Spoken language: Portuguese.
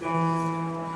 Música